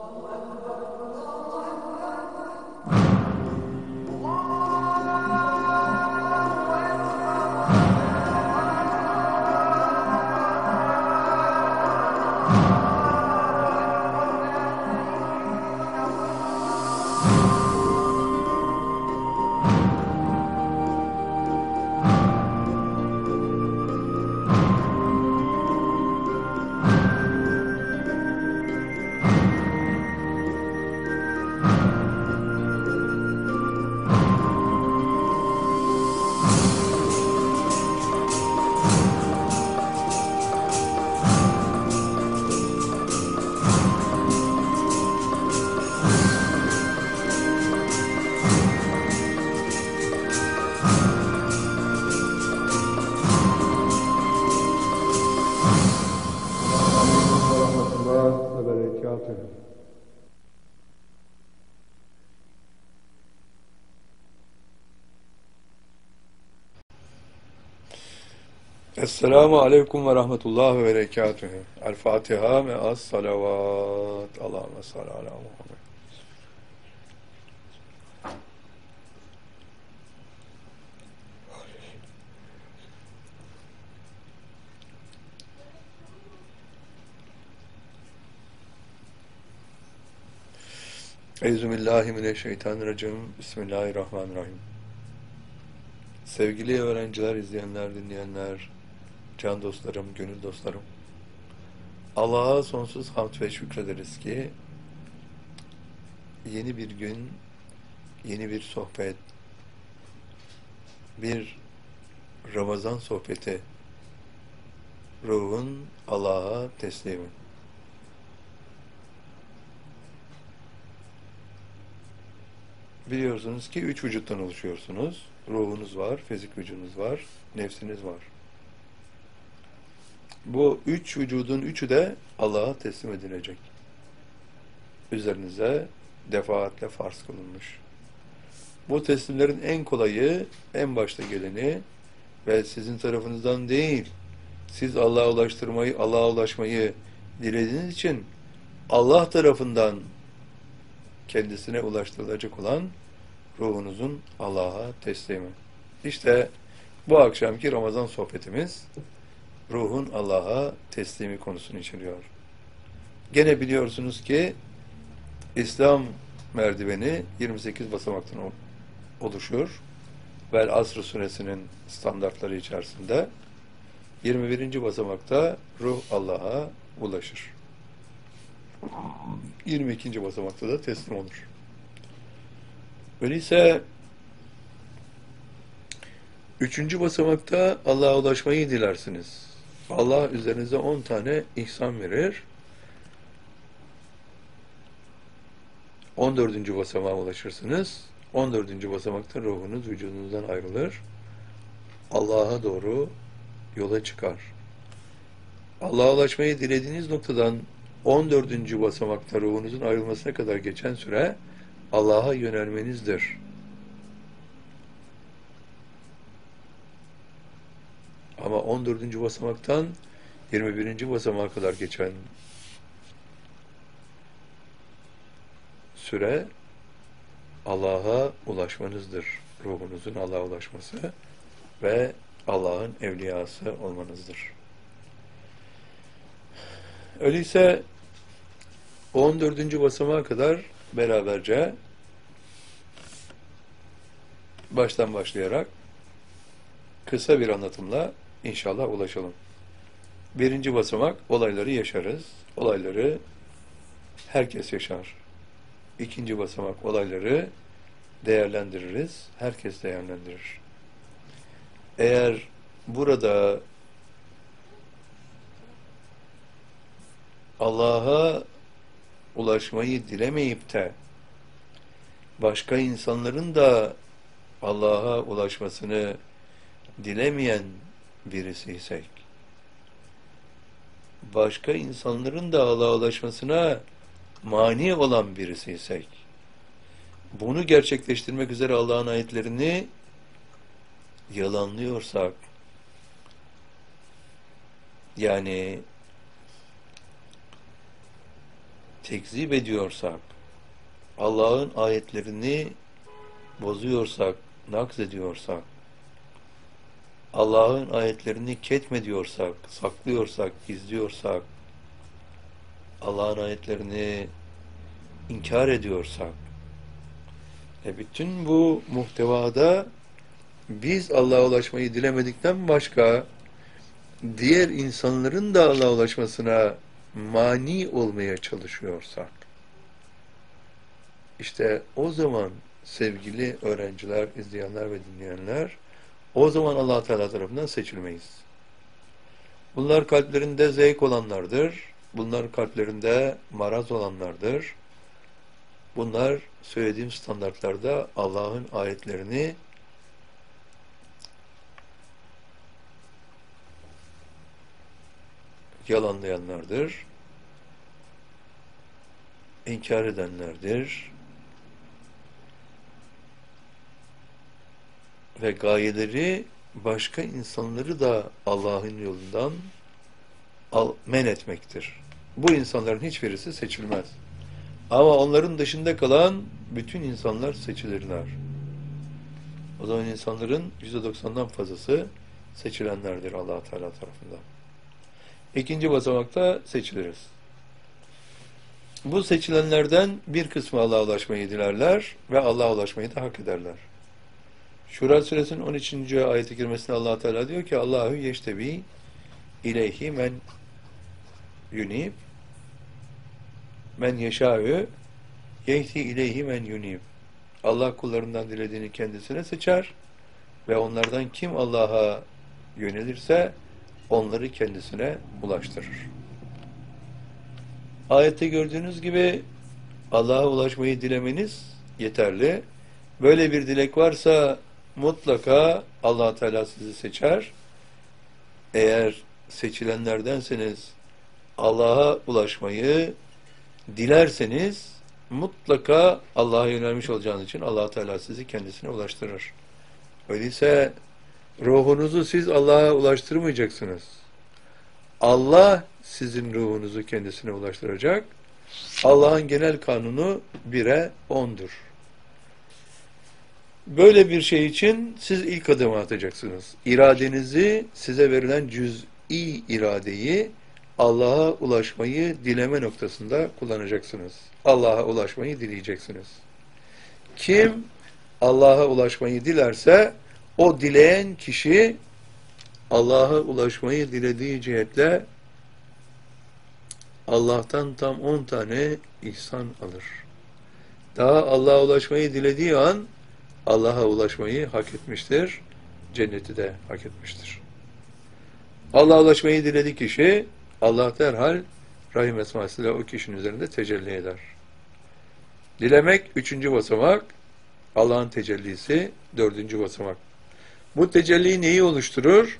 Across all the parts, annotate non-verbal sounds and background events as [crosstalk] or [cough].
Oh, Esselamu Aleyküm ve Rahmetullah ve Berekatühü. El Fatiha ve as salavat. Allahümme salli ala Muhammed. Euzubillahimineşşeytanirracim. Bismillahirrahmanirrahim. Sevgili öğrenciler, izleyenler, dinleyenler, can dostlarım, gönül dostlarım. Allah'a sonsuz hamd ve şükrederiz ki yeni bir gün, yeni bir sohbet, bir Ramazan sohbeti, ruhun Allah'a teslimi. Biliyorsunuz ki üç vücuttan oluşuyorsunuz. Ruhunuz var, fizik vücudunuz var, nefsiniz var. Bu üç vücudun üçü de Allah'a teslim edilecek. Üzerinize defaatle farz kılınmış. Bu teslimlerin en kolayı, en başta geleni ve sizin tarafınızdan değil, siz Allah'a ulaştırmayı, Allah'a ulaşmayı dilediğiniz için Allah tarafından kendisine ulaştırılacak olan ruhunuzun Allah'a teslimi. İşte bu akşamki Ramazan sohbetimiz ruhun Allah'a teslimi konusunu içeriyor. Gene biliyorsunuz ki İslam merdiveni 28 basamaktan oluşur. Vel Asr suresinin standartları içerisinde 21. basamakta ruh Allah'a ulaşır. 22. basamakta da teslim olur. Öyleyse üçüncü basamakta Allah'a ulaşmayı dilersiniz. Allah üzerinize on tane ihsan verir. On dördüncü basamağa ulaşırsınız. On dördüncü basamakta ruhunuz vücudunuzdan ayrılır. Allah'a doğru yola çıkar. Allah'a ulaşmayı dilediğiniz noktadan 14. basamakta ruhunuzun ayrılmasına kadar geçen süre Allah'a yönelmenizdir. Ama 14. basamaktan 21. basamağa kadar geçen süre Allah'a ulaşmanızdır. Ruhunuzun Allah'a ulaşması ve Allah'ın evliyası olmanızdır. Öyleyse 14. basamağa kadar beraberce baştan başlayarak kısa bir anlatımla inşallah ulaşalım. Birinci basamak olayları yaşarız. Olayları herkes yaşar. İkinci basamak olayları değerlendiririz. Herkes değerlendirir. Eğer burada Allah'a ulaşmayı dilemeyip de başka insanların da Allah'a ulaşmasını dilemeyen birisiysek, başka insanların da Allah'a ulaşmasına mani olan birisiysek, bunu gerçekleştirmek üzere Allah'ın ayetlerini yalanlıyorsak, yani tekzip ediyorsak, Allah'ın ayetlerini bozuyorsak, nakz ediyorsak, Allah'ın ayetlerini ketmediyorsak, saklıyorsak, gizliyorsak, Allah'ın ayetlerini inkar ediyorsak, e bütün bu muhtevada biz Allah'a ulaşmayı dilemedikten başka diğer insanların da Allah'a ulaşmasına mani olmaya çalışıyorsak işte o zaman sevgili öğrenciler, izleyenler ve dinleyenler o zaman allah Teala tarafından seçilmeyiz. Bunlar kalplerinde zevk olanlardır. Bunlar kalplerinde maraz olanlardır. Bunlar söylediğim standartlarda Allah'ın ayetlerini yalanlayanlardır. inkar edenlerdir. Ve gayeleri başka insanları da Allah'ın yolundan al, men etmektir. Bu insanların hiçbirisi seçilmez. Ama onların dışında kalan bütün insanlar seçilirler. O zaman insanların %90'dan fazlası seçilenlerdir allah Teala tarafından. İkinci basamakta seçiliriz. Bu seçilenlerden bir kısmı Allah'a ulaşmayı dilerler ve Allah'a ulaşmayı da hak ederler. Şura suresinin 13. ayeti kerimesinde allah Teala diyor ki Allahu yeştebi ileyhi men yunib men yeşâ'ü yehti ileyhi men yunib Allah kullarından dilediğini kendisine seçer ve onlardan kim Allah'a yönelirse onları kendisine ulaştırır. Ayette gördüğünüz gibi Allah'a ulaşmayı dilemeniz yeterli. Böyle bir dilek varsa mutlaka allah Teala sizi seçer. Eğer seçilenlerdenseniz Allah'a ulaşmayı dilerseniz mutlaka Allah'a yönelmiş olacağınız için allah Teala sizi kendisine ulaştırır. Öyleyse ruhunuzu siz Allah'a ulaştırmayacaksınız. Allah sizin ruhunuzu kendisine ulaştıracak. Allah'ın genel kanunu bire ondur. Böyle bir şey için siz ilk adımı atacaksınız. İradenizi size verilen cüz'i iradeyi Allah'a ulaşmayı dileme noktasında kullanacaksınız. Allah'a ulaşmayı dileyeceksiniz. Kim Allah'a ulaşmayı dilerse o dileyen kişi Allah'a ulaşmayı dilediği cihetle Allah'tan tam 10 tane ihsan alır. Daha Allah'a ulaşmayı dilediği an Allah'a ulaşmayı hak etmiştir. Cenneti de hak etmiştir. Allah'a ulaşmayı dilediği kişi Allah derhal Rahim esmasıyla o kişinin üzerinde tecelli eder. Dilemek üçüncü basamak, Allah'ın tecellisi dördüncü basamak. Bu tecelli neyi oluşturur?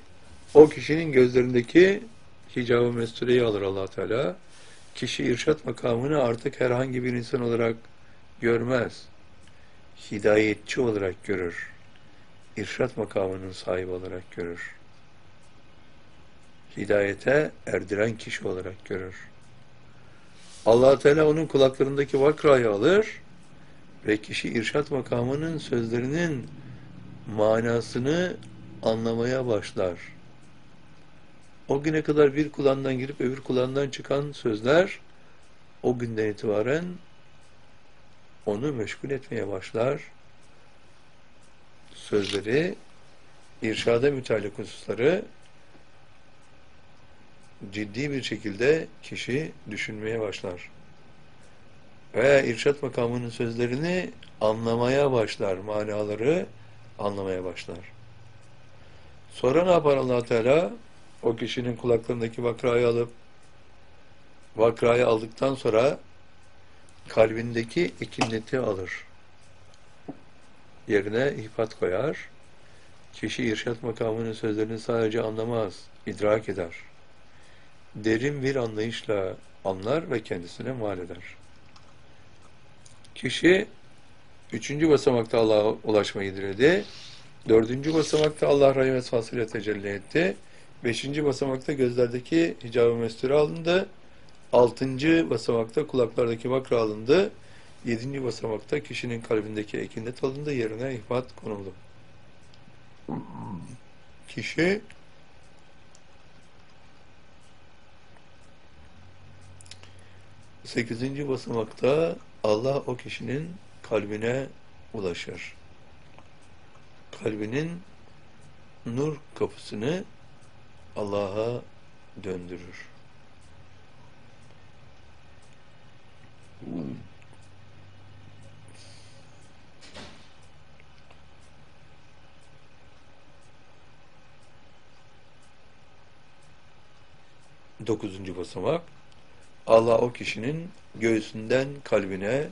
O kişinin gözlerindeki hicab-ı mestureyi alır allah Teala. Kişi irşat makamını artık herhangi bir insan olarak görmez. Hidayetçi olarak görür. İrşat makamının sahibi olarak görür. Hidayete erdiren kişi olarak görür. allah Teala onun kulaklarındaki vakrayı alır ve kişi irşat makamının sözlerinin manasını anlamaya başlar. O güne kadar bir kulağından girip öbür kulağından çıkan sözler o günden itibaren onu meşgul etmeye başlar. Sözleri, irşada müteallik hususları ciddi bir şekilde kişi düşünmeye başlar. Veya irşat makamının sözlerini anlamaya başlar, manaları anlamaya başlar. Sonra ne yapar allah Teala? O kişinin kulaklarındaki vakrayı alıp vakrayı aldıktan sonra kalbindeki ikinneti alır. Yerine ihpat koyar. Kişi irşat makamının sözlerini sadece anlamaz, idrak eder. Derin bir anlayışla anlar ve kendisine mal eder. Kişi üçüncü basamakta Allah'a ulaşmayı diledi. Dördüncü basamakta Allah rahim esmasıyla tecelli etti. Beşinci basamakta gözlerdeki hicab-ı alındı. Altıncı basamakta kulaklardaki vakra alındı. Yedinci basamakta kişinin kalbindeki ekinet alındı. Yerine ihbat konuldu. Kişi sekizinci basamakta Allah o kişinin kalbine ulaşır. Kalbinin nur kapısını Allah'a döndürür. Dokuzuncu basamak Allah o kişinin göğsünden kalbine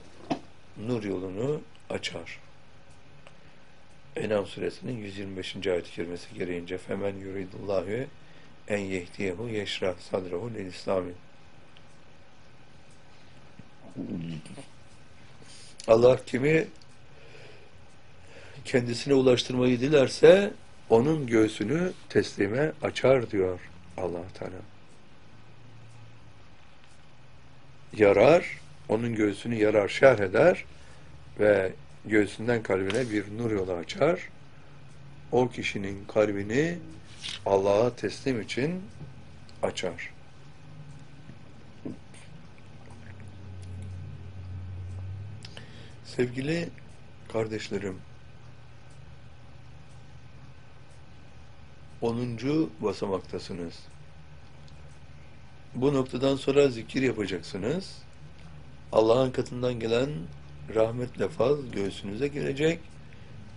nur yolunu açar. Enam suresinin 125. ayet-i kerimesi gereğince femen yuridullahu en yehdiyehu yeşrah sadrahu lil İslami. Allah kimi kendisine ulaştırmayı dilerse onun göğsünü teslime açar diyor allah Teala. Yarar, onun göğsünü yarar, şerh eder ve göğsünden kalbine bir nur yolu açar. O kişinin kalbini Allah'a teslim için açar. Sevgili kardeşlerim, 10. basamaktasınız. Bu noktadan sonra zikir yapacaksınız. Allah'ın katından gelen rahmetle faz göğsünüze girecek.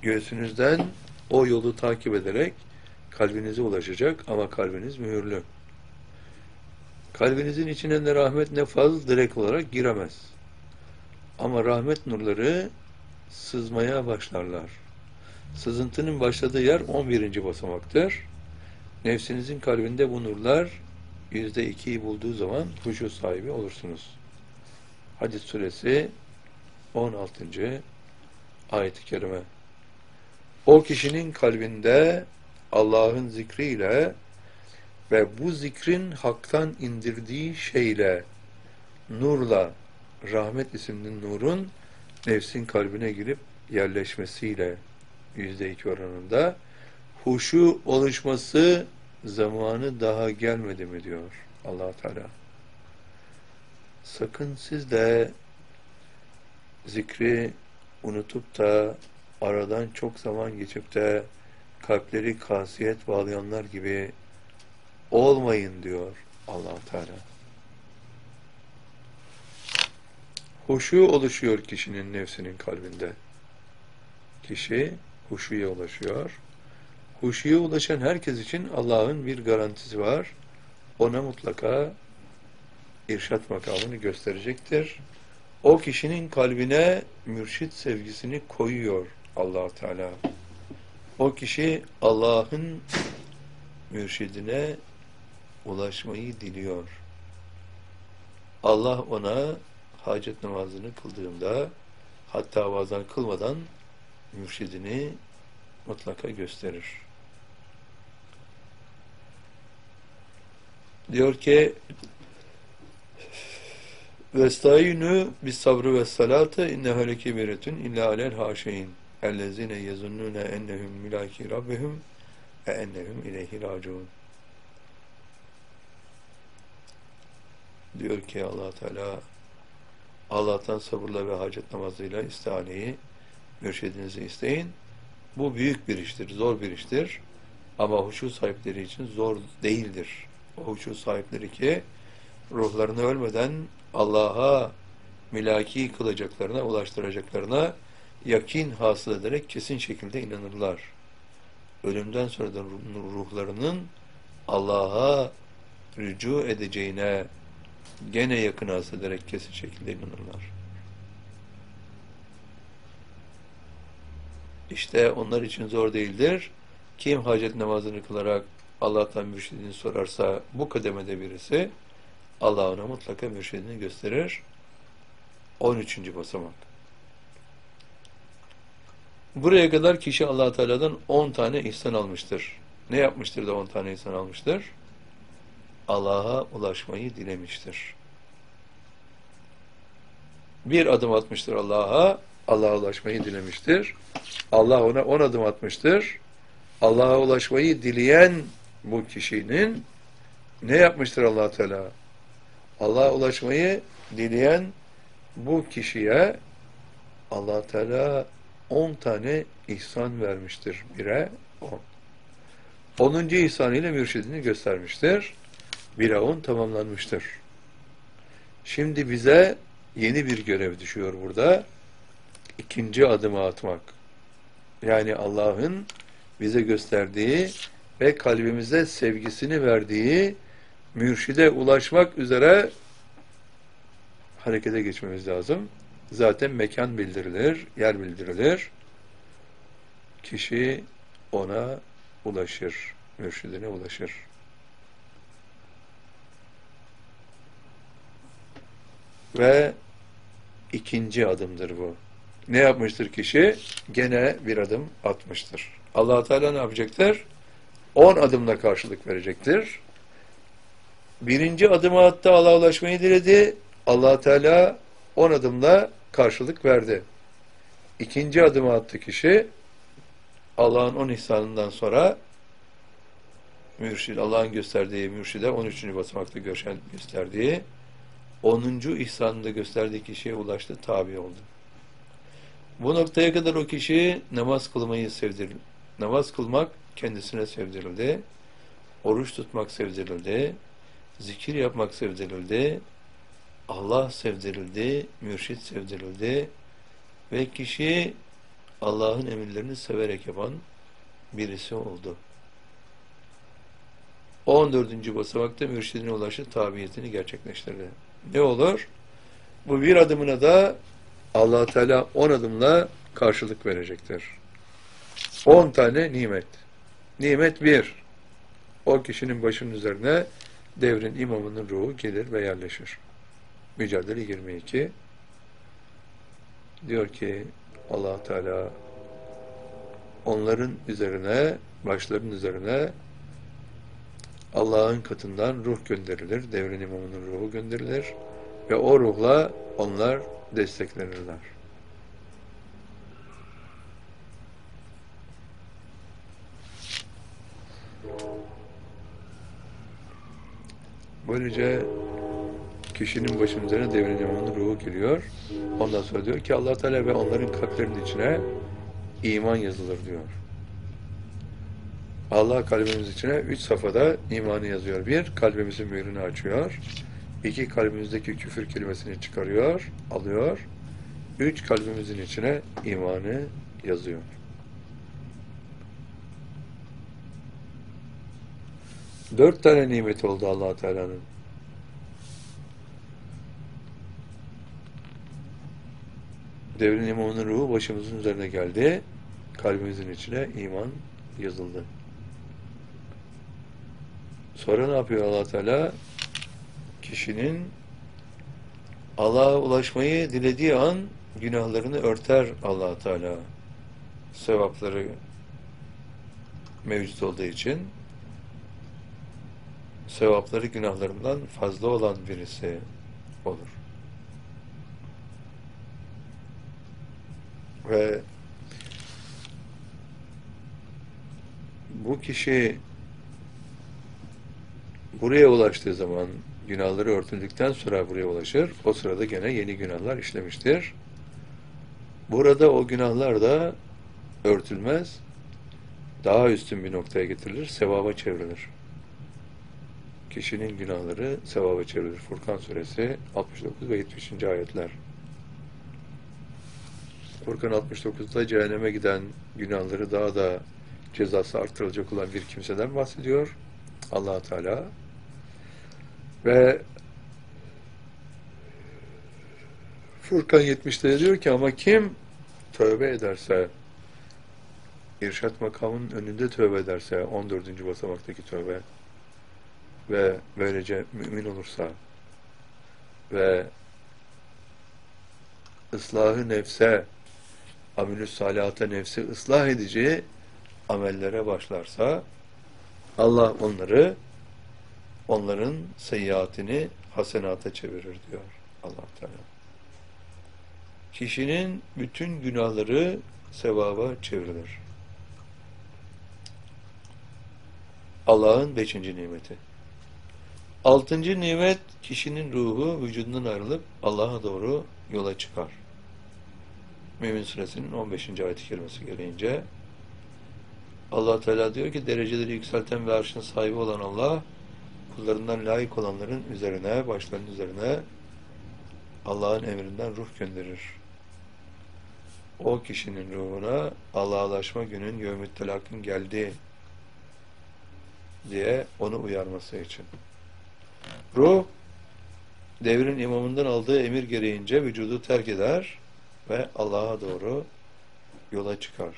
Göğsünüzden o yolu takip ederek kalbinize ulaşacak ama kalbiniz mühürlü. Kalbinizin içine ne rahmet ne faz direkt olarak giremez. Ama rahmet nurları sızmaya başlarlar. Sızıntının başladığı yer 11. basamaktır. Nefsinizin kalbinde bu nurlar yüzde ikiyi bulduğu zaman huşu sahibi olursunuz. Hadis suresi 16. ayet-i kerime. O kişinin kalbinde Allah'ın zikriyle ve bu zikrin haktan indirdiği şeyle, nurla, rahmet isimli nurun nefsin kalbine girip yerleşmesiyle yüzde iki oranında huşu oluşması zamanı daha gelmedi mi diyor allah Teala. Sakın siz de zikri unutup da aradan çok zaman geçip de kalpleri kasiyet bağlayanlar gibi olmayın diyor allah Teala. Huşu oluşuyor kişinin nefsinin kalbinde. Kişi huşuya ulaşıyor. Huşuya ulaşan herkes için Allah'ın bir garantisi var. Ona mutlaka irşat makamını gösterecektir. O kişinin kalbine mürşit sevgisini koyuyor allah Teala. O kişi Allah'ın mürşidine ulaşmayı diliyor. Allah ona hacet namazını kıldığında hatta bazen kılmadan mürşidini mutlaka gösterir. Diyor ki Vestayinu bis sabrı ve salatı innehu lekebiretun illa alel haşeyin ellezine yezunnune ennehum milaki rabbihum ve ennehum ileyhi raciun diyor ki allah Teala Allah'tan sabırla ve hacet namazıyla istihaneyi mürşidinizi isteyin. Bu büyük bir iştir, zor bir iştir. Ama huşu sahipleri için zor değildir. O huşu sahipleri ki ruhlarını ölmeden Allah'a milaki kılacaklarına, ulaştıracaklarına yakin hasıl ederek kesin şekilde inanırlar. Ölümden sonra da ruhlarının Allah'a rücu edeceğine gene yakın hasıl ederek kesin şekilde inanırlar. İşte onlar için zor değildir. Kim hacet namazını kılarak Allah'tan mürşidini sorarsa bu kademede birisi Allah ona mutlaka mürşidini gösterir. 13. basamak. Buraya kadar kişi allah Teala'dan 10 tane ihsan almıştır. Ne yapmıştır da 10 tane ihsan almıştır? Allah'a ulaşmayı dilemiştir. bir adım atmıştır Allah'a, Allah'a ulaşmayı dilemiştir. Allah ona on adım atmıştır. Allah'a ulaşmayı dileyen bu kişinin ne yapmıştır allah Teala? Allah'a ulaşmayı dileyen bu kişiye allah Teala on tane ihsan vermiştir. Bire on. Onuncu ihsan ile mürşidini göstermiştir. On tamamlanmıştır. Şimdi bize yeni bir görev düşüyor burada. İkinci adımı atmak. Yani Allah'ın bize gösterdiği ve kalbimize sevgisini verdiği mürşide ulaşmak üzere harekete geçmemiz lazım. Zaten mekan bildirilir, yer bildirilir. Kişi ona ulaşır, mürşidine ulaşır. Ve ikinci adımdır bu. Ne yapmıştır kişi? Gene bir adım atmıştır. allah Teala ne yapacaktır? On adımla karşılık verecektir. Birinci adımı attı, Allah'a ulaşmayı diledi. allah Teala on adımla karşılık verdi. İkinci adımı attı kişi, Allah'ın on ihsanından sonra mürşid, Allah'ın gösterdiği mürşide 13. basamakta gösterdiği 10. ihsanında gösterdiği kişiye ulaştı, tabi oldu. Bu noktaya kadar o kişi namaz kılmayı sevdirildi. Namaz kılmak kendisine sevdirildi. Oruç tutmak sevdirildi. Zikir yapmak sevdirildi. Allah sevdirildi. Mürşit sevdirildi. Ve kişi Allah'ın emirlerini severek yapan birisi oldu. 14. basamakta mürşidine ulaştı, tabiyetini gerçekleştirdi. Ne olur? Bu bir adımına da allah Teala on adımla karşılık verecektir. On tane nimet. Nimet bir. O kişinin başının üzerine devrin imamının ruhu gelir ve yerleşir. Mücadele 22 diyor ki allah Teala onların üzerine, başların üzerine Allah'ın katından ruh gönderilir. Devrin imamının ruhu gönderilir. Ve o ruhla onlar desteklenirler. Böylece kişinin başının üzerine devrin imamının ruhu geliyor. Ondan sonra diyor ki allah Teala ve onların kalplerinin içine iman yazılır diyor. Allah kalbimiz içine üç safhada imanı yazıyor. Bir, kalbimizin mührünü açıyor. İki, kalbimizdeki küfür kelimesini çıkarıyor, alıyor. Üç, kalbimizin içine imanı yazıyor. Dört tane nimet oldu allah Teala'nın. Devrin imamının ruhu başımızın üzerine geldi. Kalbimizin içine iman yazıldı. Sonra ne yapıyor allah Teala? Kişinin Allah'a ulaşmayı dilediği an günahlarını örter allah Teala. Sevapları mevcut olduğu için sevapları günahlarından fazla olan birisi olur. Ve bu kişi buraya ulaştığı zaman günahları örtüldükten sonra buraya ulaşır. O sırada gene yeni günahlar işlemiştir. Burada o günahlar da örtülmez. Daha üstün bir noktaya getirilir. Sevaba çevrilir. Kişinin günahları sevaba çevrilir. Furkan suresi 69 ve 70. ayetler. Furkan 69'da cehenneme giden günahları daha da cezası artırılacak olan bir kimseden bahsediyor. allah Teala ve Furkan 70'te diyor ki ama kim tövbe ederse irşat makamının önünde tövbe ederse 14. basamaktaki tövbe ve böylece mümin olursa ve ıslahı nefse amilü salihata nefsi ıslah edici amellere başlarsa Allah onları onların seyyiatini hasenata çevirir diyor allah Teala. kişinin bütün günahları sevaba çevrilir. Allah'ın beşinci nimeti. Altıncı nimet kişinin ruhu vücudundan ayrılıp Allah'a doğru yola çıkar. Mümin suresinin 15. ayet-i kerimesi gereğince allah Teala diyor ki dereceleri yükselten ve arşın sahibi olan Allah kullarından layık olanların üzerine, başlarının üzerine Allah'ın emrinden ruh gönderir. O kişinin ruhuna Allah'laşma günün yevmüt telakın geldi diye onu uyarması için. Ruh devrin imamından aldığı emir gereğince vücudu terk eder ve Allah'a doğru yola çıkar.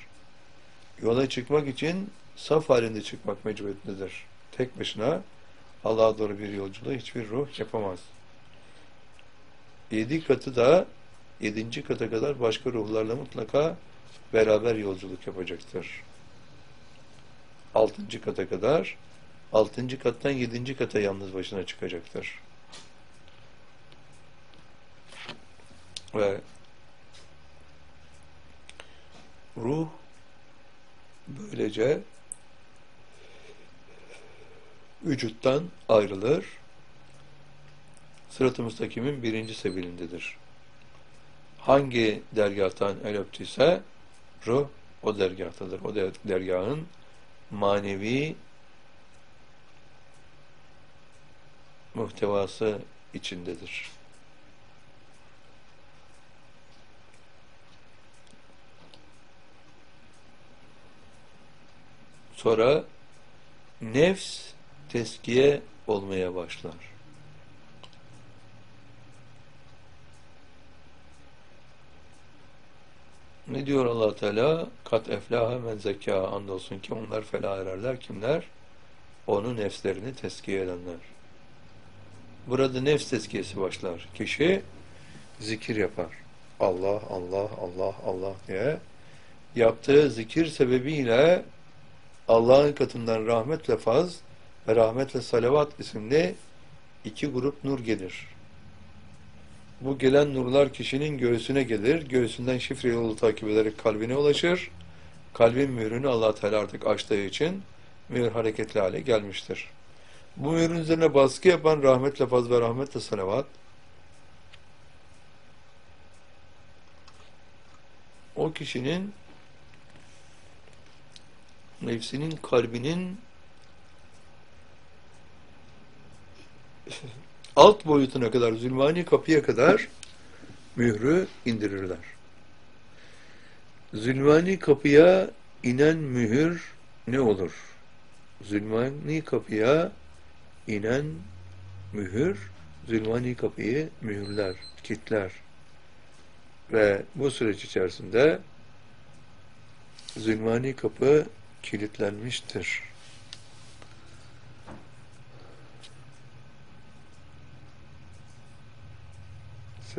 Yola çıkmak için saf halinde çıkmak mecburiyetindedir. Tek başına Allah'a doğru bir yolculuğu hiçbir ruh yapamaz. Yedi katı da yedinci kata kadar başka ruhlarla mutlaka beraber yolculuk yapacaktır. Altıncı kata kadar altıncı kattan yedinci kata yalnız başına çıkacaktır. Ve ruh böylece vücuttan ayrılır. Sırat-ı müstakimin birinci sebilindedir. Hangi dergahtan el öptüyse ruh o dergahtadır. O dergahın manevi muhtevası içindedir. Sonra nefs teskiye olmaya başlar. Ne diyor allah Teala? Kat eflaha men zekâ andolsun ki onlar felah ererler. Kimler? Onu nefslerini teskiye edenler. Burada nefs tezkiyesi başlar. Kişi zikir yapar. Allah, Allah, Allah, Allah diye. Yaptığı zikir sebebiyle Allah'ın katından rahmetle faz ve rahmetle salavat isimli iki grup nur gelir. Bu gelen nurlar kişinin göğsüne gelir. Göğsünden şifre yolu takip ederek kalbine ulaşır. Kalbin mührünü allah Teala artık açtığı için mühür hareketli hale gelmiştir. Bu mührün üzerine baskı yapan rahmetle faz ve rahmetle salavat o kişinin nefsinin kalbinin [laughs] alt boyutuna kadar, zulmani kapıya kadar mührü indirirler. Zulmani kapıya inen mühür ne olur? Zulmani kapıya inen mühür, zulmani kapıyı mühürler, kitler. Ve bu süreç içerisinde zulmani kapı kilitlenmiştir.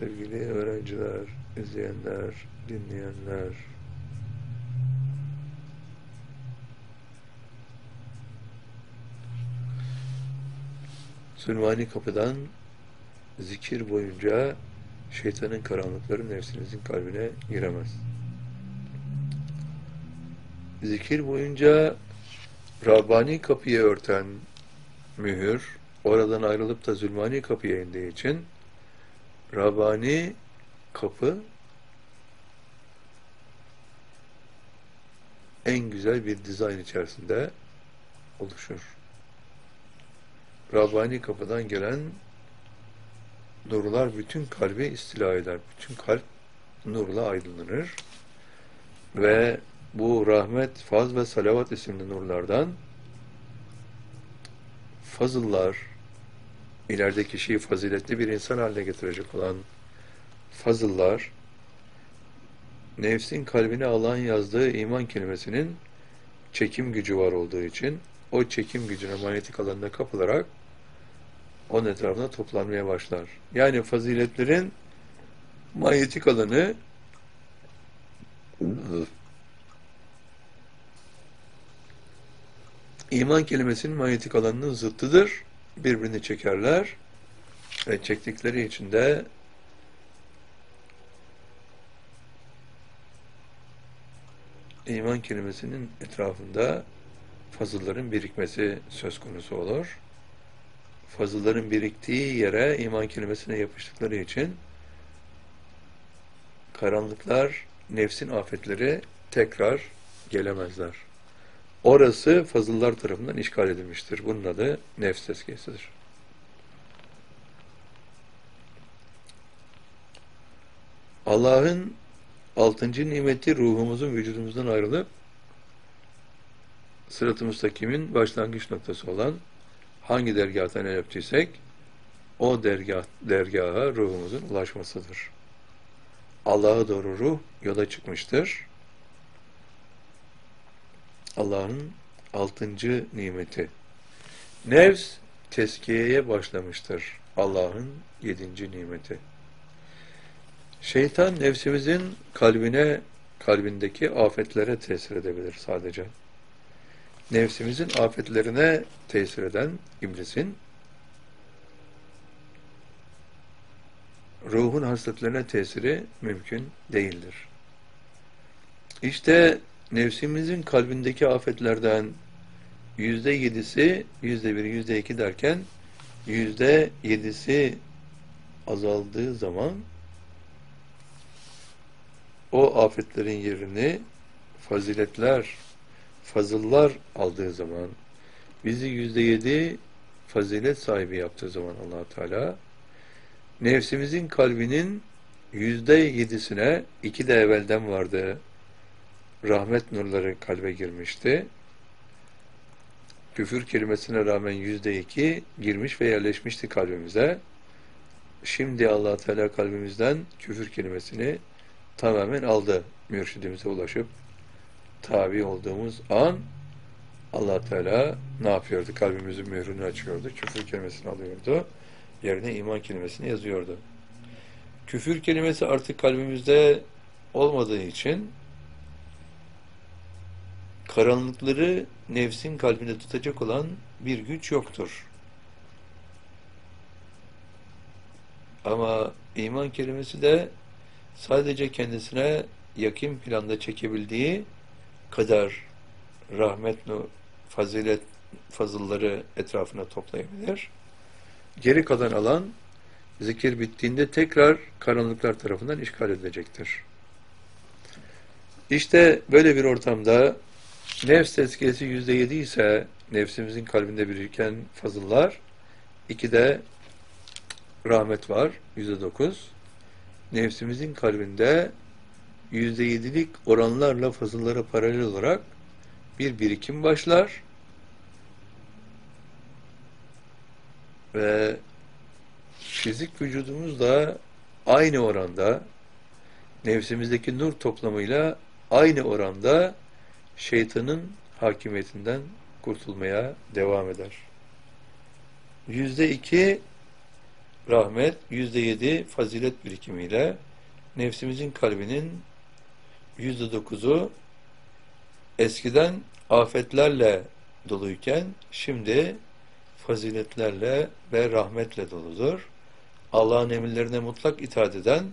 Sevgili öğrenciler, izleyenler, dinleyenler, Sülmani kapıdan zikir boyunca şeytanın karanlıkları nefsinizin kalbine giremez. Zikir boyunca Rabbani kapıyı örten mühür, oradan ayrılıp da zulmani kapıya indiği için Rabbani kapı en güzel bir dizayn içerisinde oluşur. Rabbani kapıdan gelen nurlar bütün kalbi istila eder. Bütün kalp nurla aydınlanır. Ve bu rahmet, faz ve salavat isimli nurlardan fazıllar, ileride kişiyi faziletli bir insan haline getirecek olan fazıllar, nefsin kalbine Allah'ın yazdığı iman kelimesinin çekim gücü var olduğu için o çekim gücüne manyetik alanına kapılarak onun etrafına toplanmaya başlar. Yani faziletlerin manyetik alanı iman kelimesinin manyetik alanının zıttıdır birbirini çekerler ve çektikleri için de iman kelimesinin etrafında fazılların birikmesi söz konusu olur. Fazılların biriktiği yere iman kelimesine yapıştıkları için karanlıklar, nefsin afetleri tekrar gelemezler. Orası fazıllar tarafından işgal edilmiştir. Bunun adı nefs tezkiyesidir. Allah'ın altıncı nimeti ruhumuzun vücudumuzdan ayrılıp sırat-ı müstakimin başlangıç noktası olan hangi dergahtan el öptüysek o dergah, dergaha ruhumuzun ulaşmasıdır. Allah'a doğru ruh yola çıkmıştır. Allah'ın altıncı nimeti. Nefs teskiyeye başlamıştır. Allah'ın yedinci nimeti. Şeytan nefsimizin kalbine, kalbindeki afetlere tesir edebilir sadece. Nefsimizin afetlerine tesir eden iblisin ruhun hasletlerine tesiri mümkün değildir. İşte nefsimizin kalbindeki afetlerden yüzde yedisi, yüzde bir, yüzde iki derken yüzde yedisi azaldığı zaman o afetlerin yerini faziletler, fazıllar aldığı zaman bizi yüzde yedi fazilet sahibi yaptığı zaman allah Teala nefsimizin kalbinin yüzde yedisine iki de evvelden vardı rahmet nurları kalbe girmişti. Küfür kelimesine rağmen yüzde iki girmiş ve yerleşmişti kalbimize. Şimdi allah Teala kalbimizden küfür kelimesini tamamen aldı. Mürşidimize ulaşıp tabi olduğumuz an allah Teala ne yapıyordu? Kalbimizin mührünü açıyordu. Küfür kelimesini alıyordu. Yerine iman kelimesini yazıyordu. Küfür kelimesi artık kalbimizde olmadığı için karanlıkları nefsin kalbinde tutacak olan bir güç yoktur. Ama iman kelimesi de sadece kendisine yakın planda çekebildiği kadar rahmet, fazilet, fazılları etrafına toplayabilir. Geri kalan alan zikir bittiğinde tekrar karanlıklar tarafından işgal edilecektir. İşte böyle bir ortamda nefs tezkiyesi yüzde yedi ise nefsimizin kalbinde biriken fazıllar de rahmet var yüzde dokuz. Nefsimizin kalbinde yüzde yedilik oranlarla fazıllara paralel olarak bir birikim başlar. Ve fizik vücudumuz da aynı oranda nefsimizdeki nur toplamıyla aynı oranda şeytanın hakimiyetinden kurtulmaya devam eder. Yüzde iki rahmet, yüzde yedi fazilet birikimiyle nefsimizin kalbinin yüzde dokuzu eskiden afetlerle doluyken şimdi faziletlerle ve rahmetle doludur. Allah'ın emirlerine mutlak itaat eden,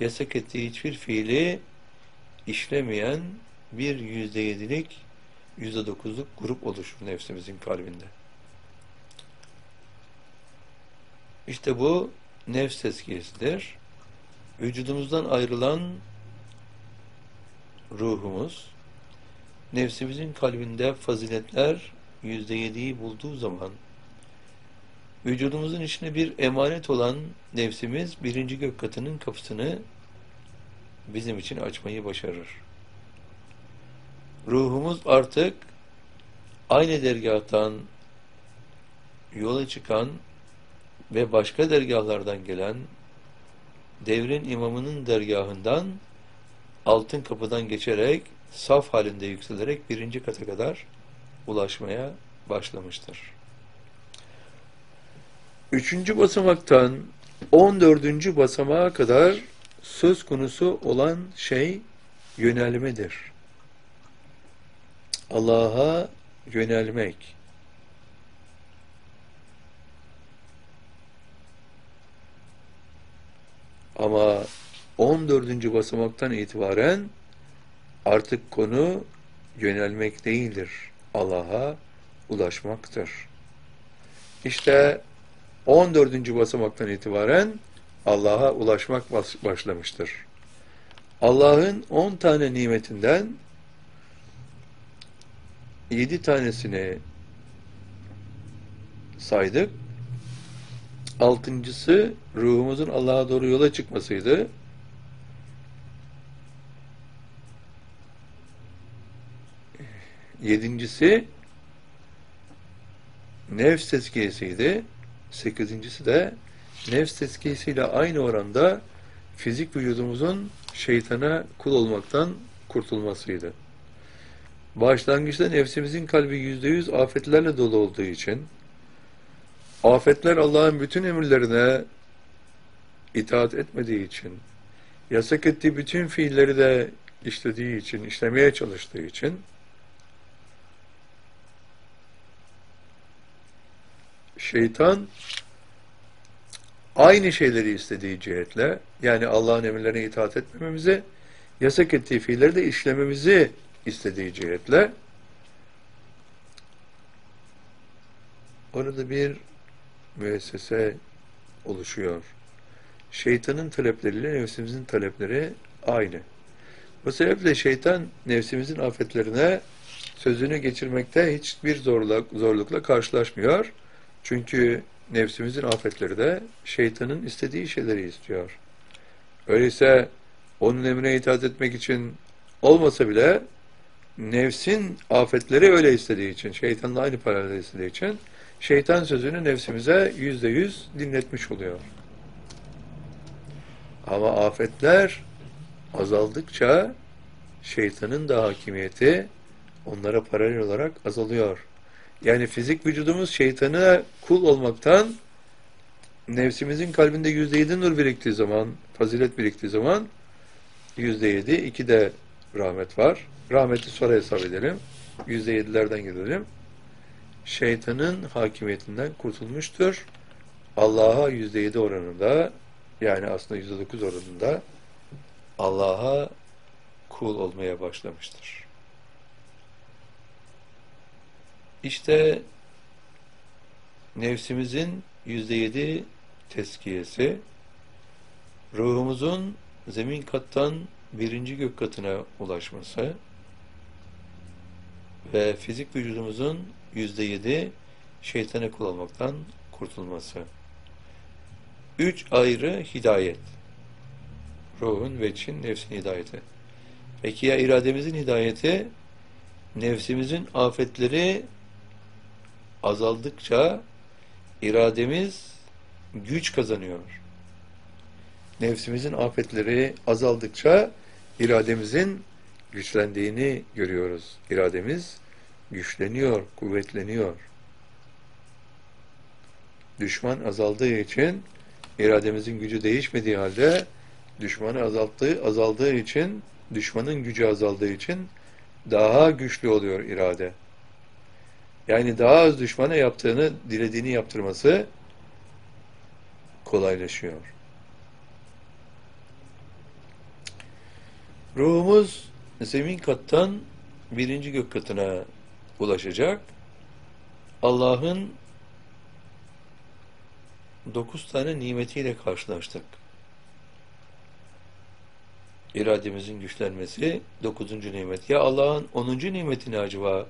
yasak ettiği hiçbir fiili işlemeyen bir yüzde yedilik, yüzde dokuzluk grup oluşur nefsimizin kalbinde. İşte bu nefs tezkiyesidir. Vücudumuzdan ayrılan ruhumuz, nefsimizin kalbinde faziletler yüzde yediyi bulduğu zaman, vücudumuzun içine bir emanet olan nefsimiz birinci gök katının kapısını bizim için açmayı başarır. Ruhumuz artık aynı dergahtan yola çıkan ve başka dergahlardan gelen devrin imamının dergahından altın kapıdan geçerek saf halinde yükselerek birinci kata kadar ulaşmaya başlamıştır. Üçüncü basamaktan on dördüncü basamağa kadar söz konusu olan şey yönelmedir. Allah'a yönelmek. Ama 14. basamaktan itibaren Artık konu yönelmek değildir. Allah'a ulaşmaktır. İşte 14. basamaktan itibaren Allah'a ulaşmak başlamıştır. Allah'ın 10 tane nimetinden 7 tanesini saydık. Altıncısı ruhumuzun Allah'a doğru yola çıkmasıydı. Yedincisi nefs tezkiyesiydi. Sekizincisi de nefs tezkiyesiyle aynı oranda fizik vücudumuzun şeytana kul olmaktan kurtulmasıydı. Başlangıçta nefsimizin kalbi yüzde yüz afetlerle dolu olduğu için afetler Allah'ın bütün emirlerine itaat etmediği için yasak ettiği bütün fiilleri de işlediği için, işlemeye çalıştığı için şeytan aynı şeyleri istediği cihetle yani Allah'ın emirlerine itaat etmememizi yasak ettiği fiilleri de işlememizi istediği cihetle orada bir müessese oluşuyor. Şeytanın talepleriyle nefsimizin talepleri aynı. Bu sebeple şeytan nefsimizin afetlerine sözünü geçirmekte hiçbir zorluk, zorlukla karşılaşmıyor. Çünkü nefsimizin afetleri de şeytanın istediği şeyleri istiyor. Öyleyse onun emrine itaat etmek için olmasa bile nefsin afetleri öyle istediği için, şeytanla aynı paralelde istediği için şeytan sözünü nefsimize yüzde yüz dinletmiş oluyor. Ama afetler azaldıkça şeytanın da hakimiyeti onlara paralel olarak azalıyor. Yani fizik vücudumuz şeytana kul olmaktan nefsimizin kalbinde yüzde yedi nur biriktiği zaman, fazilet biriktiği zaman yüzde yedi, iki de rahmet var. Rahmeti sonra hesap edelim. Yüzde yedilerden gidelim. Şeytanın hakimiyetinden kurtulmuştur. Allah'a yüzde yedi oranında yani aslında yüzde dokuz oranında Allah'a kul olmaya başlamıştır. İşte nefsimizin yüzde yedi teskiyesi, ruhumuzun zemin kattan birinci gök katına ulaşması ve fizik vücudumuzun yüzde yedi şeytana kul olmaktan kurtulması. Üç ayrı hidayet. Ruhun ve Çin nefsin hidayeti. Peki ya irademizin hidayeti? Nefsimizin afetleri azaldıkça irademiz güç kazanıyor. Nefsimizin afetleri azaldıkça irademizin güçlendiğini görüyoruz. İrademiz güçleniyor, kuvvetleniyor. Düşman azaldığı için irademizin gücü değişmediği halde düşmanı azalttığı, azaldığı için düşmanın gücü azaldığı için daha güçlü oluyor irade. Yani daha az düşmana yaptığını, dilediğini yaptırması kolaylaşıyor. Ruhumuz zemin kattan birinci gök katına ulaşacak. Allah'ın dokuz tane nimetiyle karşılaştık. İrademizin güçlenmesi dokuzuncu nimet. Ya Allah'ın onuncu nimetini acaba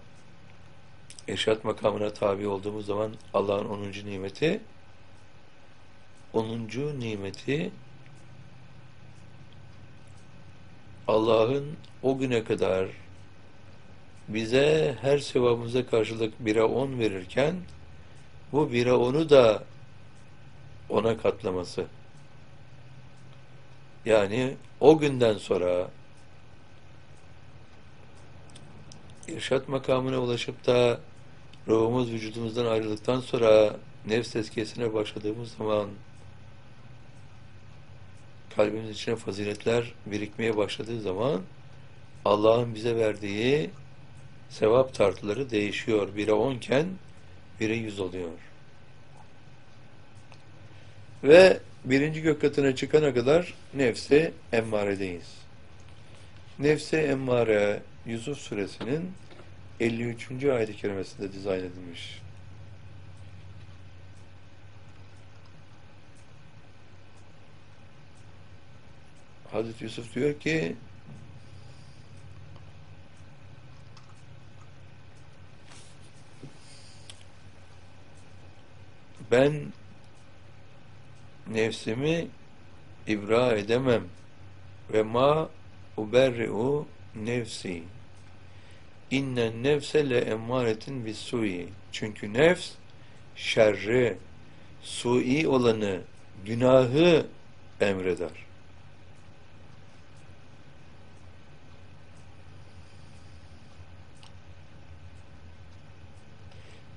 eşat makamına tabi olduğumuz zaman Allah'ın onuncu nimeti onuncu nimeti Allah'ın o güne kadar bize her sevabımıza karşılık bire on verirken bu bire onu da ona katlaması. Yani o günden sonra irşat makamına ulaşıp da ruhumuz vücudumuzdan ayrıldıktan sonra nefs tezkiyesine başladığımız zaman kalbimiz içine faziletler birikmeye başladığı zaman Allah'ın bize verdiği sevap tartıları değişiyor. Bire onken bire yüz oluyor. Ve birinci gök katına çıkana kadar nefse emmaredeyiz. Nefse emmare Yusuf suresinin 53. ayet-i kerimesinde dizayn edilmiş. Hazreti Yusuf diyor ki ben nefsimi ibra edemem ve ma uberri'u nefsi. İnnen nefse le emmaretin bis çünkü nefs şerri sui olanı günahı emreder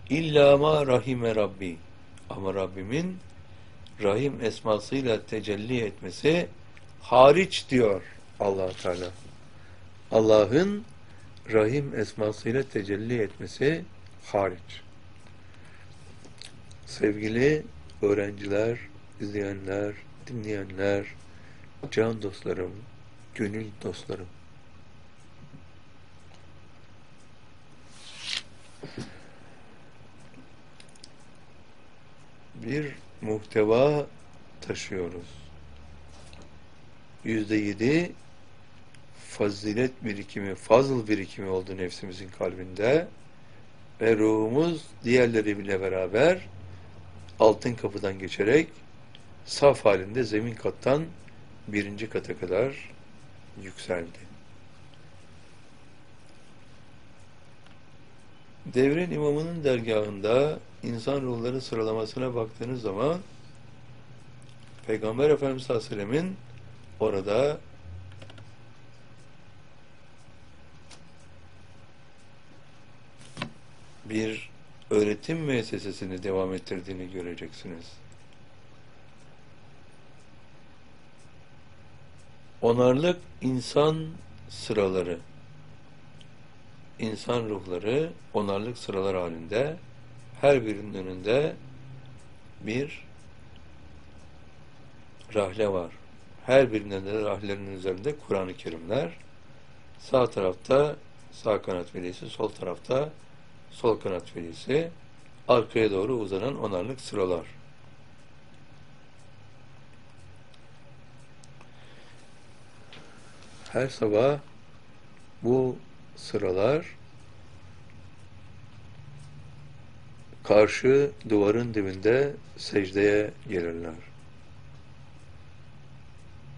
İlla ma rahime Rabbi. Ama Rabbimin Rahim esmasıyla tecelli etmesi hariç diyor allah Teala. Allah'ın Rahim esmasıyla tecelli etmesi hariç. Sevgili öğrenciler, izleyenler, dinleyenler, can dostlarım, gönül dostlarım. Bir muhteva taşıyoruz. Yüzde yedi fazilet birikimi, fazıl birikimi oldu nefsimizin kalbinde ve ruhumuz diğerleriyle beraber altın kapıdan geçerek saf halinde zemin kattan birinci kata kadar yükseldi. Devrin imamının dergahında insan ruhları sıralamasına baktığınız zaman Peygamber Efendimiz sallallahu aleyhi ve sellemin orada bir öğretim müessesesini devam ettirdiğini göreceksiniz. Onarlık insan sıraları insan ruhları onarlık sıralar halinde her birinin önünde bir rahle var. Her birinin de rahlerin üzerinde Kur'an-ı Kerimler. Sağ tarafta sağ kanat velisi, sol tarafta sol kanat velisi. Arkaya doğru uzanan onarlık sıralar. Her sabah bu sıralar karşı duvarın dibinde secdeye gelirler.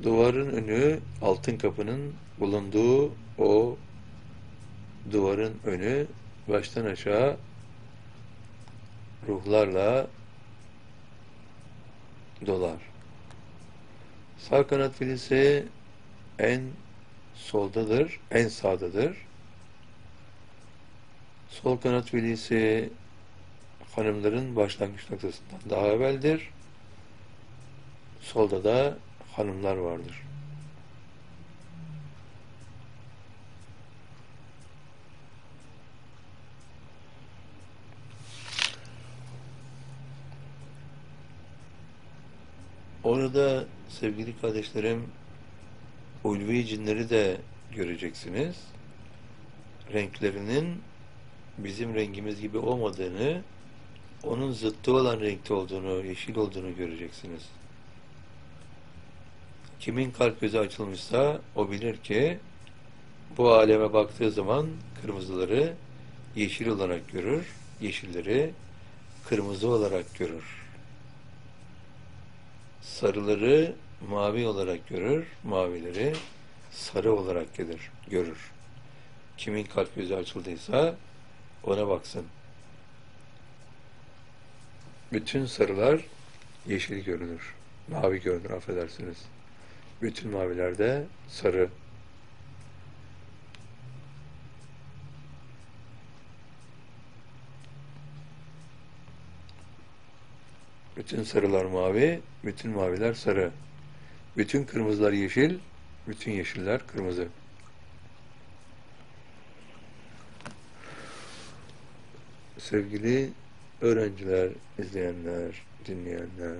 Duvarın önü altın kapının bulunduğu o duvarın önü baştan aşağı ruhlarla dolar. Sağ kanat filisi en soldadır, en sağdadır. Sol kanat velisi hanımların başlangıç noktasından daha evveldir. Solda da hanımlar vardır. Orada sevgili kardeşlerim ulvi cinleri de göreceksiniz. Renklerinin bizim rengimiz gibi olmadığını, onun zıttı olan renkte olduğunu, yeşil olduğunu göreceksiniz. Kimin kalp gözü açılmışsa o bilir ki bu aleme baktığı zaman kırmızıları yeşil olarak görür, yeşilleri kırmızı olarak görür. Sarıları mavi olarak görür, mavileri sarı olarak gelir, görür. Kimin kalp gözü açıldıysa ona baksın. Bütün sarılar yeşil görünür. Mavi görünür, affedersiniz. Bütün mavilerde sarı. Bütün sarılar mavi, bütün maviler sarı. Bütün kırmızılar yeşil, bütün yeşiller kırmızı. Sevgili öğrenciler, izleyenler, dinleyenler,